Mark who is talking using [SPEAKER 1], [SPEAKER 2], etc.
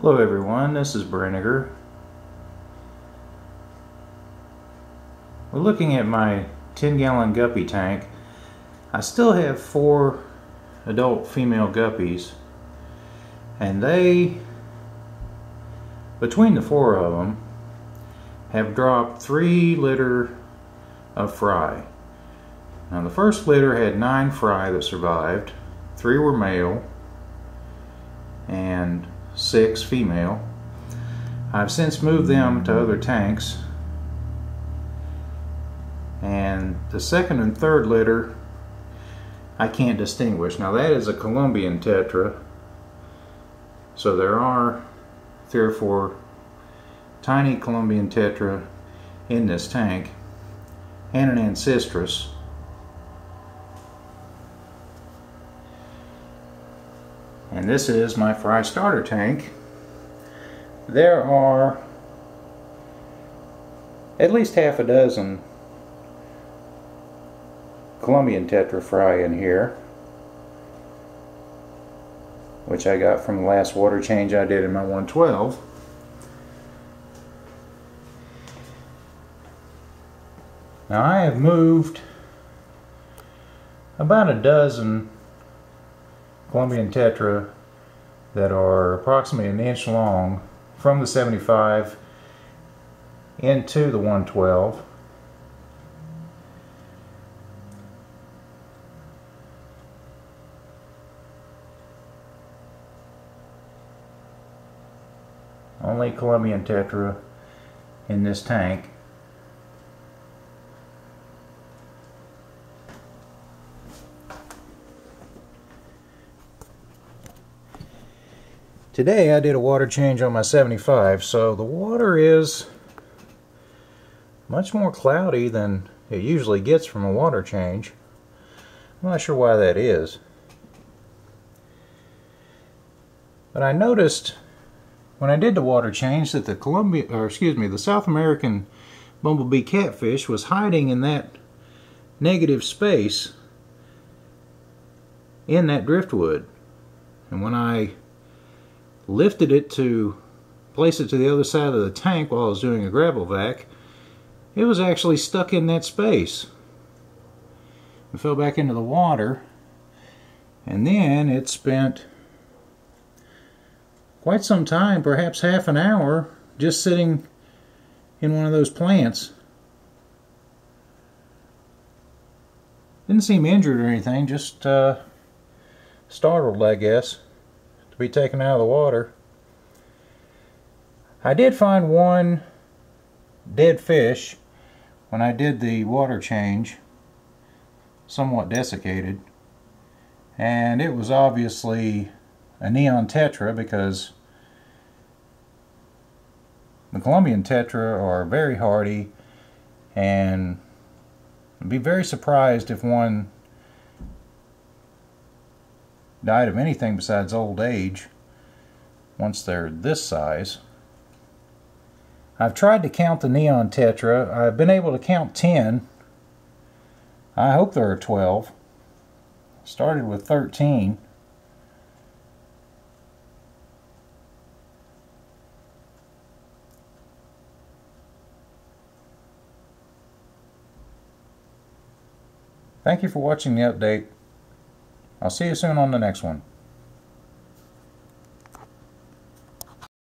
[SPEAKER 1] Hello everyone, this is Brinegar. We're looking at my 10 gallon guppy tank. I still have four adult female guppies and they, between the four of them, have dropped three litter of fry. Now the first litter had nine fry that survived, three were male, and six female. I've since moved them to other tanks and the second and third litter I can't distinguish. Now that is a Colombian Tetra so there are three or four tiny Colombian Tetra in this tank and an Ancistrus and this is my fry starter tank. There are at least half a dozen Colombian Tetra fry in here which I got from the last water change I did in my 112 now I have moved about a dozen Colombian Tetra that are approximately an inch long from the 75 into the 112. Only Colombian Tetra in this tank. Today I did a water change on my 75 so the water is much more cloudy than it usually gets from a water change. I'm not sure why that is. But I noticed when I did the water change that the Columbia or excuse me the South American bumblebee catfish was hiding in that negative space in that driftwood. And when I lifted it to place it to the other side of the tank while I was doing a gravel vac, it was actually stuck in that space. It fell back into the water and then it spent quite some time, perhaps half an hour, just sitting in one of those plants. Didn't seem injured or anything, just uh, startled, I guess be taken out of the water. I did find one dead fish when I did the water change, somewhat desiccated, and it was obviously a neon tetra because the Colombian tetra are very hardy and I'd be very surprised if one died of anything besides old age once they're this size. I've tried to count the neon tetra. I've been able to count 10. I hope there are 12. Started with 13. Thank you for watching the update. I'll see you soon on the next one.